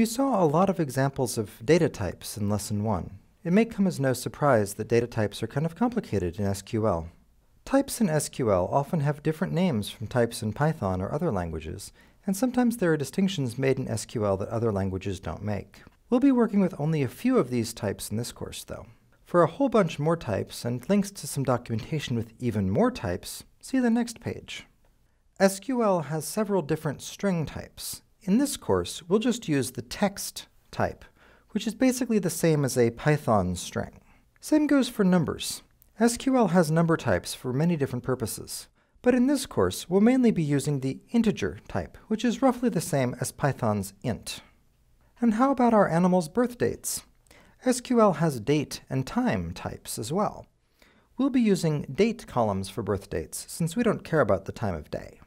You saw a lot of examples of data types in Lesson 1. It may come as no surprise that data types are kind of complicated in SQL. Types in SQL often have different names from types in Python or other languages, and sometimes there are distinctions made in SQL that other languages don't make. We'll be working with only a few of these types in this course, though. For a whole bunch more types and links to some documentation with even more types, see the next page. SQL has several different string types, in this course, we'll just use the text type, which is basically the same as a Python string. Same goes for numbers. SQL has number types for many different purposes, but in this course, we'll mainly be using the integer type, which is roughly the same as Python's int. And how about our animals' birth dates? SQL has date and time types as well. We'll be using date columns for birth dates, since we don't care about the time of day.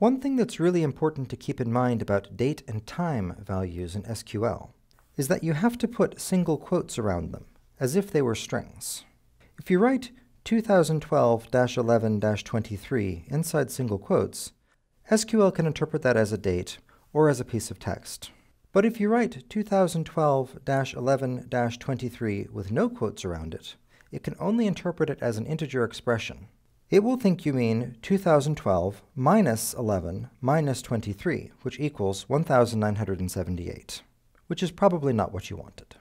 One thing that's really important to keep in mind about date and time values in SQL is that you have to put single quotes around them, as if they were strings. If you write 2012-11-23 inside single quotes, SQL can interpret that as a date or as a piece of text. But if you write 2012-11-23 with no quotes around it, it can only interpret it as an integer expression, it will think you mean 2012 minus 11 minus 23, which equals 1978, which is probably not what you wanted.